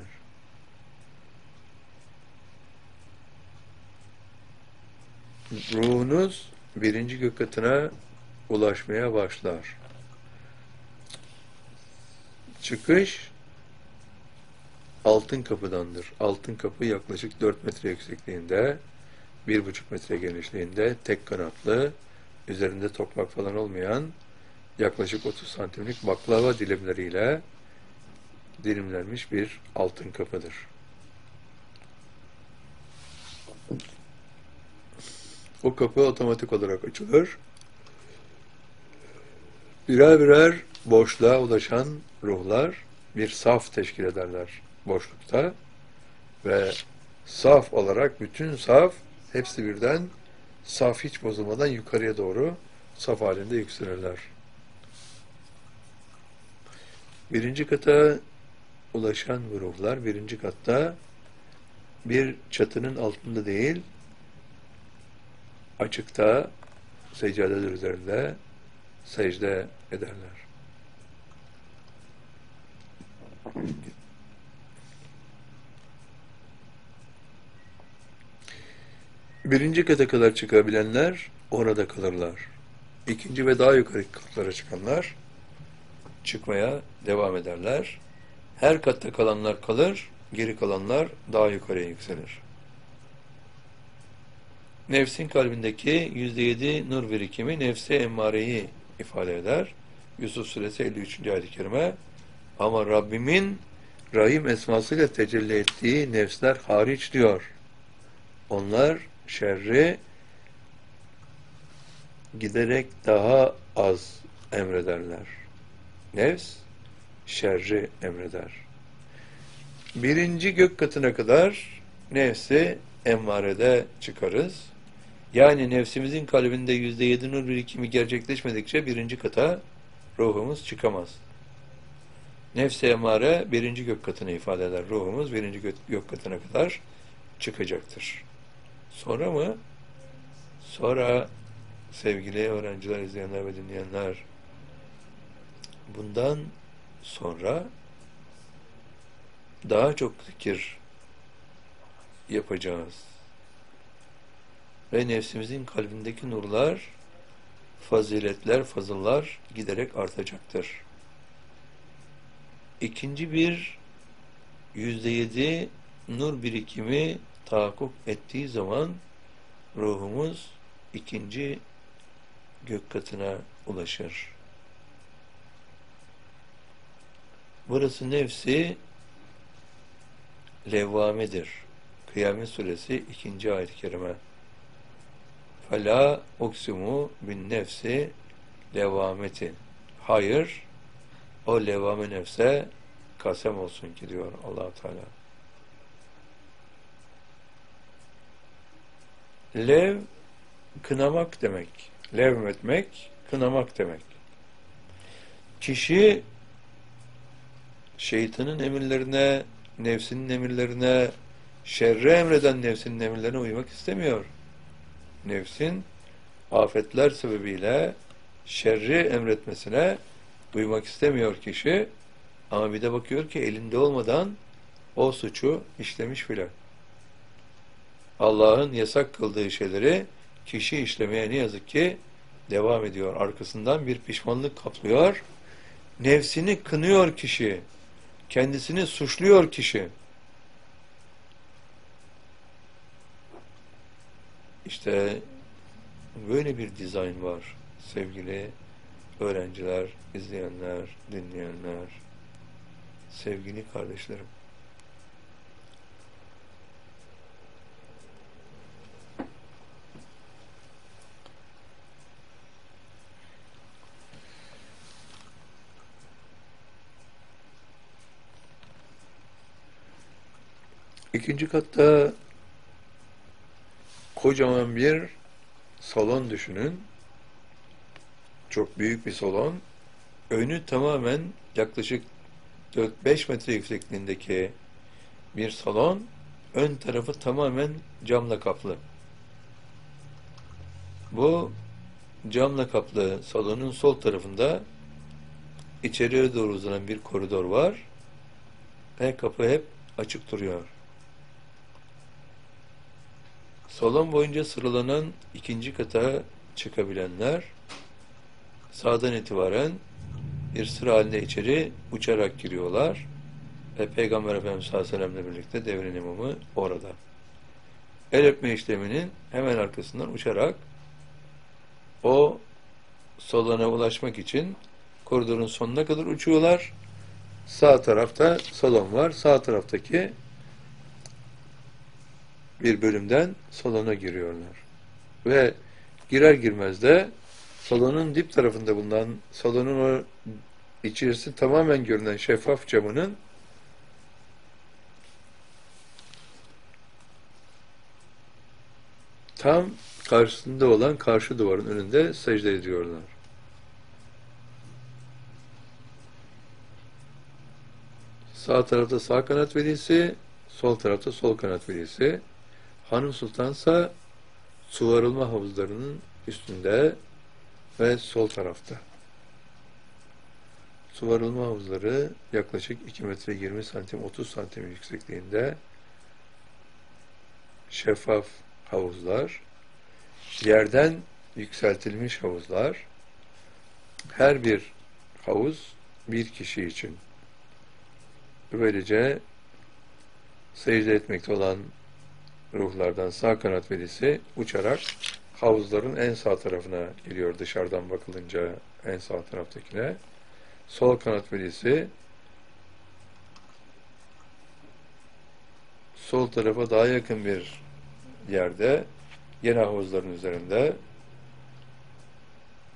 ruhunuz birinci gök katına ulaşmaya başlar. Çıkış altın kapıdandır. Altın kapı yaklaşık 4 metre yüksekliğinde, 1,5 metre genişliğinde, tek kanatlı, üzerinde tokmak falan olmayan, yaklaşık 30 santimlik baklava dilimleriyle dilimlenmiş bir altın kapıdır. O kapı otomatik olarak açılır. Birer birer boşluğa ulaşan ruhlar bir saf teşkil ederler boşlukta ve saf olarak bütün saf hepsi birden saf hiç bozulmadan yukarıya doğru saf halinde yükselirler. Birinci kata ulaşan bu ruhlar birinci katta bir çatının altında değil açıkta seccadeler üzerinde secde ederler. Birinci kata kadar çıkabilenler orada kalırlar. İkinci ve daha yukarı katlara çıkanlar çıkmaya devam ederler. Her katta kalanlar kalır, geri kalanlar daha yukarıya yükselir. Nefsin kalbindeki yüzde yedi nur birikimi nefse emmareyi ifade eder. Yusuf suresi 53. ayet-i kerime ama Rabbimin Rahim esmasıyla tecelli ettiği nefsler hariç diyor. Onlar şerri giderek daha az emrederler. Nefs şerri emreder. Birinci gök katına kadar nefsi emmarede çıkarız. Yani nefsimizin kalbinde yüzde yedi nur birikimi gerçekleşmedikçe birinci kata ruhumuz çıkamaz. Nefse emare birinci gök katını ifade eder. Ruhumuz birinci gök, gök katına kadar çıkacaktır. Sonra mı? Sonra sevgili öğrenciler, izleyenler ve dinleyenler bundan sonra daha çok zikir yapacağız. Ve nefsimizin kalbindeki nurlar, faziletler, fazıllar giderek artacaktır. İkinci bir yüzde yedi nur birikimi tahakkuk ettiği zaman ruhumuz ikinci gök katına ulaşır. Burası nefsi levvamedir. Kıyamet suresi ikinci ayet-i kerime. Fela uksimu bin nefsi levameti. Hayır, o levame nefse kasem olsun ki diyor allah Teala. Lev, kınamak demek. Levmetmek, kınamak demek. Kişi şeytanın emirlerine, nefsinin emirlerine, şerre emreden nefsinin emirlerine uymak istemiyor. Nefsin afetler sebebiyle şerri emretmesine uymak istemiyor kişi ama bir de bakıyor ki elinde olmadan o suçu işlemiş bile. Allah'ın yasak kıldığı şeyleri kişi işlemeye ne yazık ki devam ediyor. Arkasından bir pişmanlık kaplıyor. Nefsini kınıyor kişi. Kendisini suçluyor kişi. İşte böyle bir dizayn var sevgili öğrenciler, izleyenler, dinleyenler, sevgili kardeşlerim. İkinci katta kocaman bir salon düşünün. Çok büyük bir salon. Önü tamamen yaklaşık 4-5 metre yüksekliğindeki bir salon. Ön tarafı tamamen camla kaplı. Bu camla kaplı salonun sol tarafında içeriye doğru uzanan bir koridor var. Ve kapı hep açık duruyor. Salon boyunca sıralanan ikinci kata çıkabilenler sağdan itibaren bir sıra halinde içeri uçarak giriyorlar ve Peygamber Efendimiz sallallahu aleyhi ve birlikte devrin imamı orada. El öpme işleminin hemen arkasından uçarak o salona ulaşmak için koridorun sonuna kadar uçuyorlar. Sağ tarafta salon var. Sağ taraftaki bir bölümden salona giriyorlar. Ve girer girmez de salonun dip tarafında bulunan salonun o içerisi tamamen görünen şeffaf camının tam karşısında olan karşı duvarın önünde secde ediyorlar. Sağ tarafta sağ kanat velisi, sol tarafta sol kanat velisi. Hanım Sultansa suvarılma havuzlarının üstünde ve sol tarafta. Suvarılma havuzları yaklaşık 2 metre 20 santim 30 santim yüksekliğinde şeffaf havuzlar, yerden yükseltilmiş havuzlar, her bir havuz bir kişi için. Böylece secde etmekte olan ruhlardan sağ kanat velisi uçarak havuzların en sağ tarafına geliyor dışarıdan bakılınca en sağ taraftakine. Sol kanat velisi sol tarafa daha yakın bir yerde yine havuzların üzerinde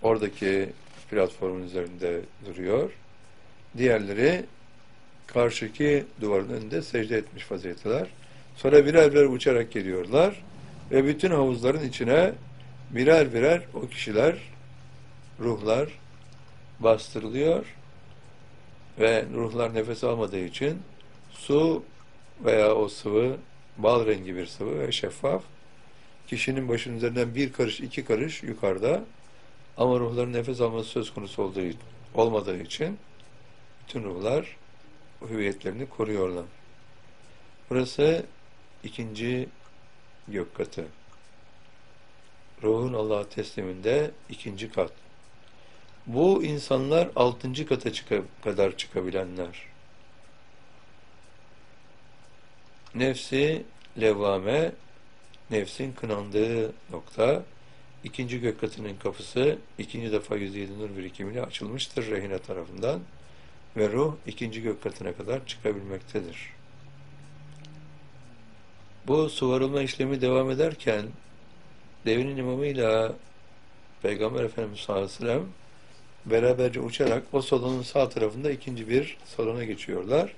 oradaki platformun üzerinde duruyor. Diğerleri karşıki duvarın önünde secde etmiş vaziyetteler. Sonra birer birer uçarak geliyorlar ve bütün havuzların içine birer birer o kişiler, ruhlar bastırılıyor ve ruhlar nefes almadığı için su veya o sıvı bal rengi bir sıvı ve şeffaf kişinin başının üzerinden bir karış iki karış yukarıda ama ruhların nefes alması söz konusu olduğu olmadığı için bütün ruhlar hüviyetlerini koruyorlar. Burası ikinci gök katı. Ruhun Allah'a tesliminde ikinci kat. Bu insanlar altıncı kata çıka, kadar çıkabilenler. Nefsi levvame, nefsin kınandığı nokta, ikinci gök katının kapısı ikinci defa 107 nur birikimiyle açılmıştır rehine tarafından ve ruh ikinci gök katına kadar çıkabilmektedir. Bu suvarılma işlemi devam ederken devrin imamıyla Peygamber Efendimiz sallallahu aleyhi ve sellem beraberce uçarak o salonun sağ tarafında ikinci bir salona geçiyorlar.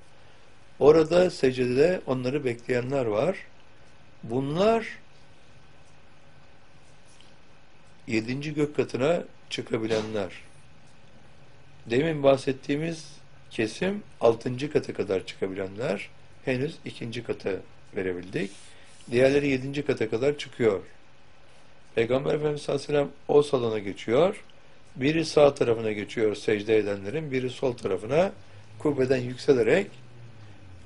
Orada secdede onları bekleyenler var. Bunlar yedinci gök katına çıkabilenler. Demin bahsettiğimiz kesim altıncı kata kadar çıkabilenler henüz ikinci kata verebildik. Diğerleri yedinci kata kadar çıkıyor. Peygamber Efendimiz sallallahu aleyhi ve sellem o salona geçiyor. Biri sağ tarafına geçiyor secde edenlerin, biri sol tarafına kubbeden yükselerek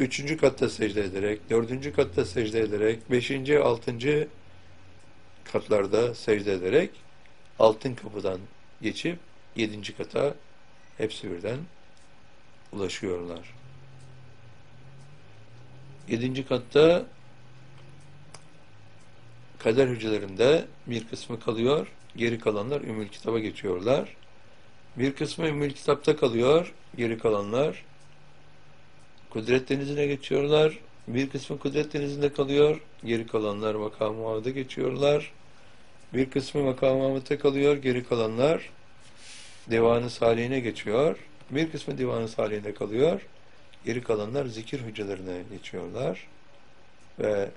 üçüncü katta secde ederek, dördüncü katta secde ederek, beşinci, altıncı katlarda secde ederek altın kapıdan geçip yedinci kata hepsi birden ulaşıyorlar. Yedinci katta kader hücrelerinde bir kısmı kalıyor, geri kalanlar Ümmül Kitap'a geçiyorlar. Bir kısmı Ümmül Kitap'ta kalıyor, geri kalanlar Kudret Denizi'ne geçiyorlar. Bir kısmı Kudret Denizi'nde kalıyor, geri kalanlar Muhammed'e geçiyorlar. Bir kısmı Muhammed'e kalıyor, geri kalanlar Divan-ı geçiyor. Bir kısmı Divan-ı kalıyor. Geri kalanlar zikir hücrelerine geçiyorlar. Ve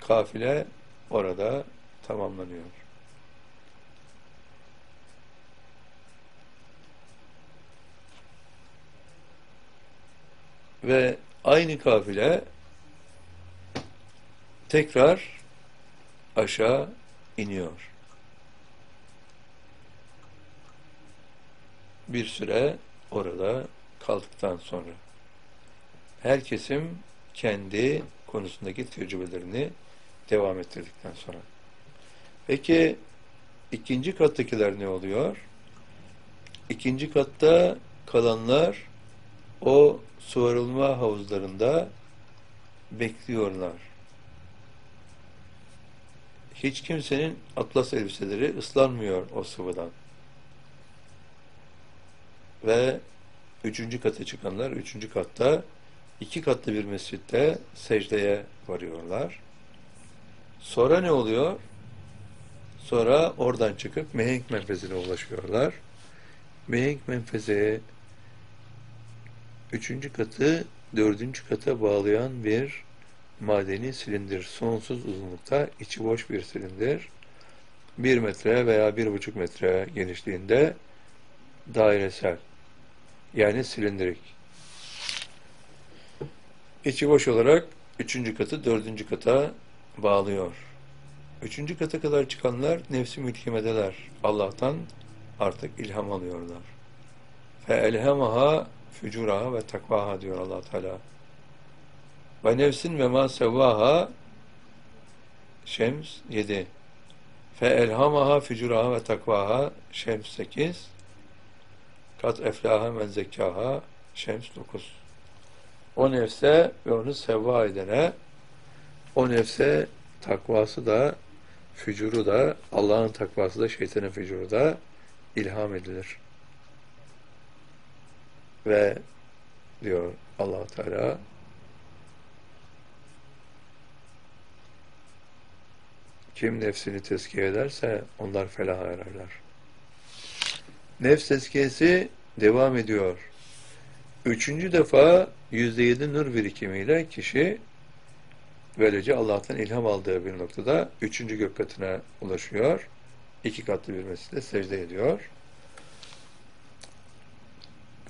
kafile orada tamamlanıyor. Ve aynı kafile tekrar aşağı iniyor. Bir süre orada kaldıktan sonra her kesim kendi konusundaki tecrübelerini devam ettirdikten sonra. Peki ikinci kattakiler ne oluyor? İkinci katta kalanlar o su arılma havuzlarında bekliyorlar. Hiç kimsenin atlas elbiseleri ıslanmıyor o sıvıdan. Ve üçüncü kata çıkanlar, üçüncü katta iki katlı bir mescitte secdeye varıyorlar. Sonra ne oluyor? Sonra oradan çıkıp Mehenk menfezine ulaşıyorlar. Mehenk menfezeye üçüncü katı dördüncü kata bağlayan bir madeni silindir. Sonsuz uzunlukta, içi boş bir silindir. Bir metre veya bir buçuk metre genişliğinde dairesel. Yani silindirik. İçi boş olarak üçüncü katı dördüncü kata bağlıyor. Üçüncü kata kadar çıkanlar nefsi mülkimedeler. Allah'tan artık ilham alıyorlar. Fe elhemaha fücuraha ve takvaha diyor allah Teala. Ve nefsin ve ma sevvaha Şems 7. Fe elhamaha fücuraha ve takvaha Şems 8. Kat eflaha men zekkaha Şems 9. O nefse ve onu sevva edene o nefse takvası da fücuru da Allah'ın takvası da şeytanın fücuru da ilham edilir. Ve diyor allah Teala kim nefsini tezkiye ederse onlar felaha ererler. Nefs tezkiyesi devam ediyor. Üçüncü defa yüzde yedi nur birikimiyle kişi böylece Allah'tan ilham aldığı bir noktada üçüncü gök katına ulaşıyor. İki katlı bir mescide secde ediyor.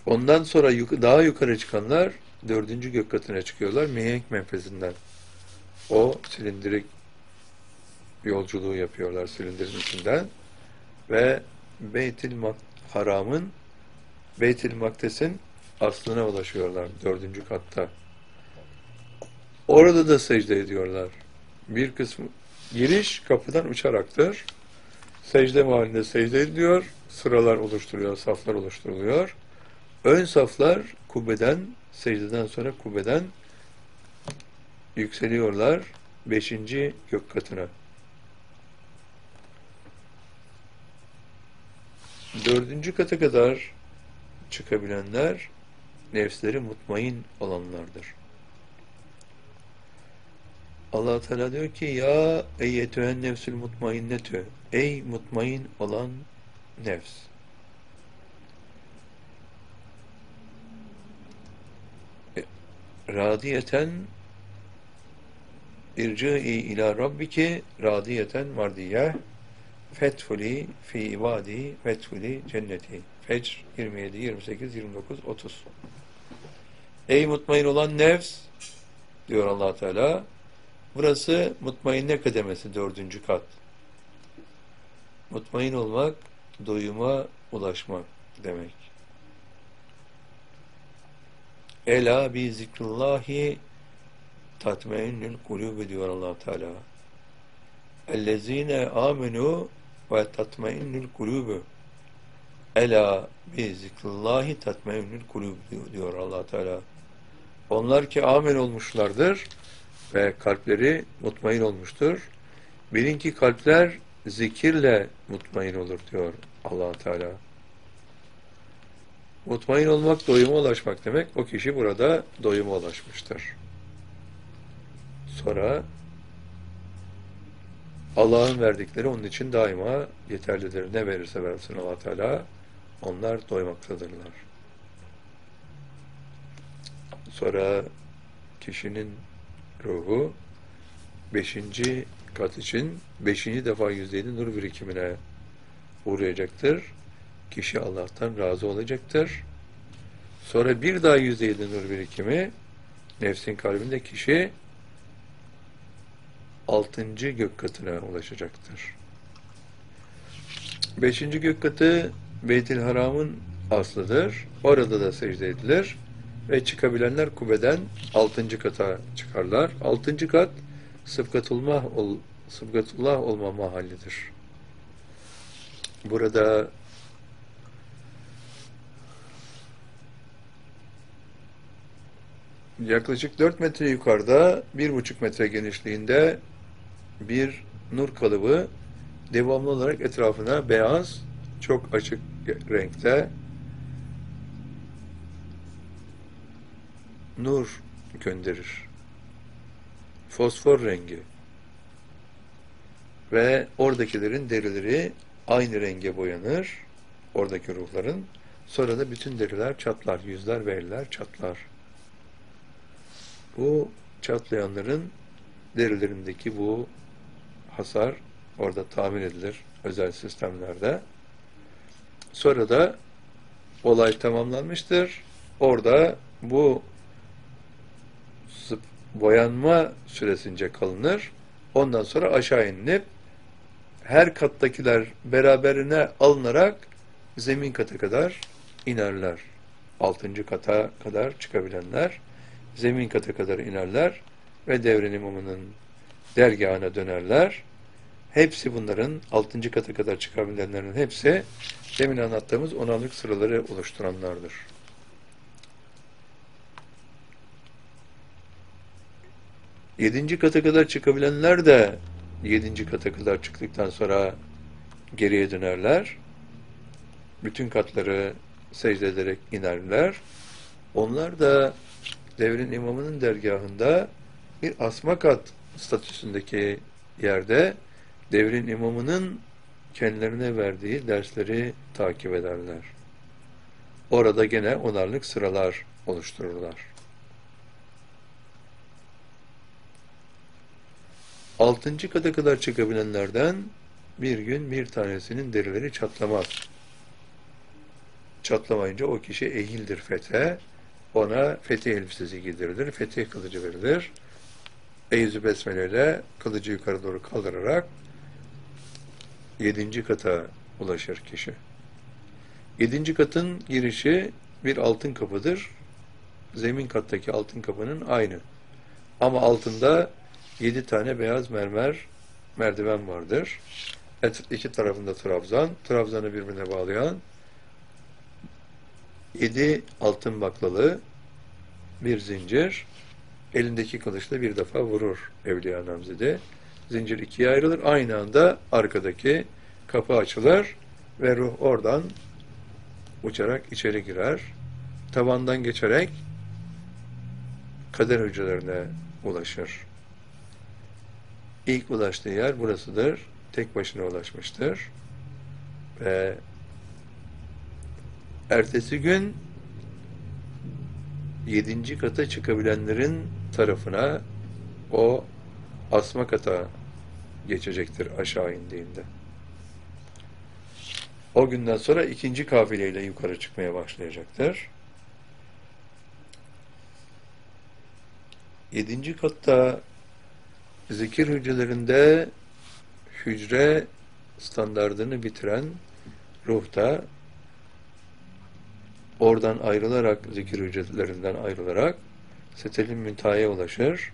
Ondan sonra yuk daha yukarı çıkanlar dördüncü gök katına çıkıyorlar. Mihenk menfezinden. O silindirik yolculuğu yapıyorlar silindirin içinden ve Beytil Haram'ın Beytil Makdes'in aslına ulaşıyorlar dördüncü katta. Orada da secde ediyorlar. Bir kısmı giriş kapıdan uçaraktır. Secde mahallinde secde ediyor. Sıralar oluşturuyor, saflar oluşturuluyor. Ön saflar kubbeden, secdeden sonra kubbeden yükseliyorlar beşinci gök katına. Dördüncü kata kadar çıkabilenler nefsleri mutmain olanlardır. allah Teala diyor ki ya eyyetühen nefsül mutmainnetü ey mutmain olan nefs e, radiyeten irci'i ila rabbiki radiyeten mardiyeh fethuli fi ibadi fethuli cenneti. Fecr 27, 28, 29, 30 Ey mutmain olan nefs diyor allah Teala burası mutmainne kademesi dördüncü kat. Mutmain olmak doyuma ulaşmak demek. Ela bi zikrullahi tatmeinnül kulübü diyor allah Teala. Ellezine amenu ve tatmeinnül kulübü Ela bi zikrullahi tatmeinnül kulüb diyor allah Teala. Onlar ki amen olmuşlardır ve kalpleri mutmain olmuştur. Bilin ki kalpler zikirle mutmain olur diyor allah Teala. Mutmain olmak doyuma ulaşmak demek. O kişi burada doyuma ulaşmıştır. Sonra Allah'ın verdikleri onun için daima yeterlidir. Ne verirse versin allah Teala onlar doymaktadırlar. Sonra kişinin ruhu beşinci kat için beşinci defa yüzde yedi nur birikimine uğrayacaktır. Kişi Allah'tan razı olacaktır. Sonra bir daha yüzde yedi nur birikimi nefsin kalbinde kişi altıncı gök katına ulaşacaktır. Beşinci gök katı Beytil Haram'ın aslıdır. Orada da secde edilir. Ve çıkabilenler kubbeden altıncı kata çıkarlar. Altıncı kat sıbgatullah, ol, sıbgatullah olma mahallidir. Burada yaklaşık 4 metre yukarıda, 1,5 metre genişliğinde bir nur kalıbı devamlı olarak etrafına beyaz, çok açık renkte nur gönderir. Fosfor rengi. Ve oradakilerin derileri aynı renge boyanır. Oradaki ruhların. Sonra da bütün deriler çatlar, yüzler ve eller çatlar. Bu çatlayanların derilerindeki bu hasar orada tamir edilir özel sistemlerde. Sonra da olay tamamlanmıştır. Orada bu boyanma süresince kalınır. Ondan sonra aşağı inip her kattakiler beraberine alınarak zemin kata kadar inerler. Altıncı kata kadar çıkabilenler zemin kata kadar inerler ve devrin imamının dergahına dönerler. Hepsi bunların altıncı kata kadar çıkabilenlerin hepsi demin anlattığımız onarlık sıraları oluşturanlardır. Yedinci kata kadar çıkabilenler de yedinci kata kadar çıktıktan sonra geriye dönerler. Bütün katları secde ederek inerler. Onlar da devrin imamının dergahında bir asma kat statüsündeki yerde devrin imamının kendilerine verdiği dersleri takip ederler. Orada gene onarlık sıralar oluştururlar. Altıncı kata kadar çıkabilenlerden bir gün bir tanesinin derileri çatlamaz. Çatlamayınca o kişi ehildir fethe. Ona fetih elbisesi giydirilir, fetih kılıcı verilir. Eyüzü Besmele ile kılıcı yukarı doğru kaldırarak yedinci kata ulaşır kişi. Yedinci katın girişi bir altın kapıdır. Zemin kattaki altın kapının aynı. Ama altında yedi tane beyaz mermer merdiven vardır. Et, iki tarafında trabzan, trabzanı birbirine bağlayan yedi altın baklalı bir zincir, elindeki kılıçla bir defa vurur Evliya Namzede. Zincir ikiye ayrılır. Aynı anda arkadaki kapı açılır ve ruh oradan uçarak içeri girer. Tavandan geçerek kader hücrelerine ulaşır. İlk ulaştığı yer burasıdır. Tek başına ulaşmıştır. Ve ertesi gün yedinci kata çıkabilenlerin tarafına o asma kata geçecektir aşağı indiğinde. O günden sonra ikinci kafileyle yukarı çıkmaya başlayacaktır. Yedinci katta zikir hücrelerinde hücre standardını bitiren ruhta oradan ayrılarak zikir hücrelerinden ayrılarak setelin müntahaya ulaşır.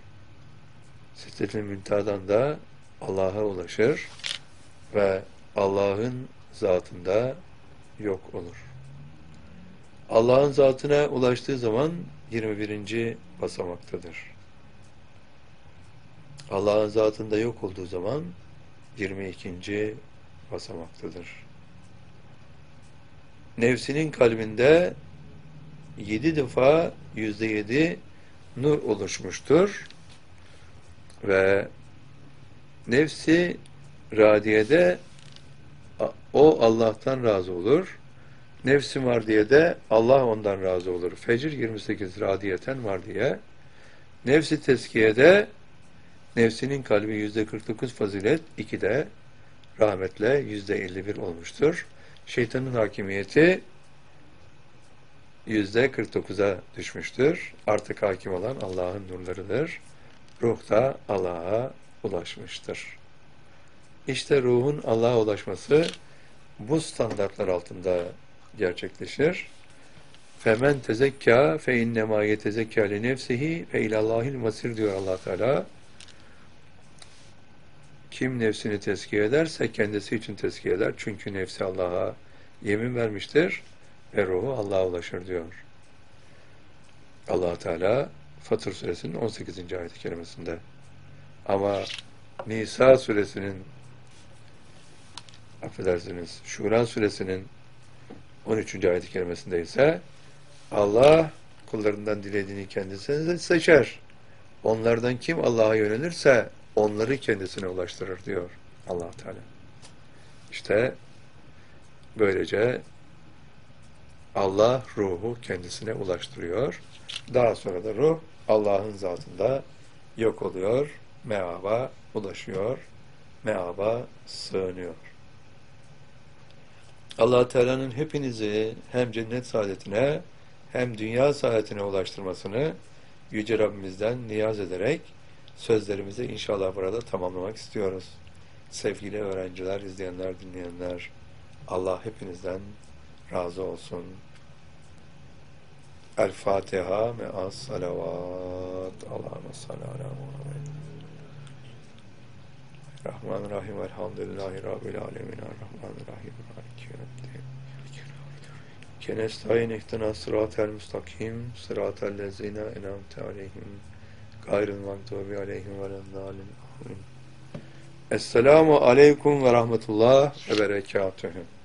Setelin müntahadan da Allah'a ulaşır ve Allah'ın zatında yok olur. Allah'ın zatına ulaştığı zaman 21. basamaktadır. Allah'ın zatında yok olduğu zaman 22. basamaktadır. Nefsinin kalbinde yedi defa yüzde yedi nur oluşmuştur ve nefsi radiyede o Allah'tan razı olur. Nefsi var diye de Allah ondan razı olur. Fecr 28 radiyeten var diye. Nefsi teskiyede nefsinin kalbi yüzde 49 fazilet, iki de rahmetle yüzde 51 olmuştur. Şeytanın hakimiyeti yüzde 49'a düşmüştür. Artık hakim olan Allah'ın nurlarıdır. Ruh da Allah'a ulaşmıştır. İşte ruhun Allah'a ulaşması bu standartlar altında gerçekleşir. Femen tezekka fe innema yetezekka li nefsihi fe ilallahil masir diyor Allah Teala. Kim nefsini tezkiye ederse kendisi için tezkiye eder. Çünkü nefsi Allah'a yemin vermiştir ve ruhu Allah'a ulaşır diyor. allah Teala Fatır suresinin 18. ayet-i kerimesinde. Ama Nisa suresinin affedersiniz Şura suresinin 13. ayet-i kerimesinde ise Allah kullarından dilediğini kendisine seçer. Onlardan kim Allah'a yönelirse onları kendisine ulaştırır diyor allah Teala. İşte böylece Allah ruhu kendisine ulaştırıyor. Daha sonra da ruh Allah'ın zatında yok oluyor, meaba ulaşıyor, meaba sığınıyor. allah Teala'nın hepinizi hem cennet saadetine hem dünya saadetine ulaştırmasını Yüce Rabbimizden niyaz ederek sözlerimizi inşallah burada tamamlamak istiyoruz. Sevgili öğrenciler, izleyenler, dinleyenler, Allah hepinizden razı olsun. El Fatiha me'as salavat. Allahümme salli ala Muhammed. Rahman Rahim Elhamdülillahi Rabbil Alemin. Rahman Rahim Maliki Yevmiddin. Kenestayin ihtına sıratel müstakim. Sıratel lezine enamte aleyhim. Gayril mağdubi aleyhim ve lendalin amin. Esselamu aleyküm ve rahmetullah ve berekatühü